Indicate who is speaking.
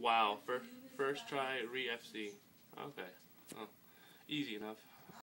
Speaker 1: Wow. First, first try re FC. Okay. Oh, easy enough.